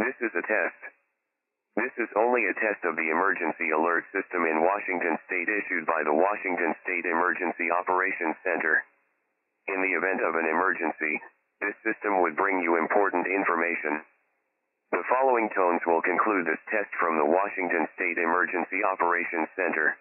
This is a test. This is only a test of the emergency alert system in Washington state issued by the Washington State Emergency Operations Center. In the event of an emergency, this system would bring you important information. The following tones will conclude this test from the Washington State Emergency Operations Center.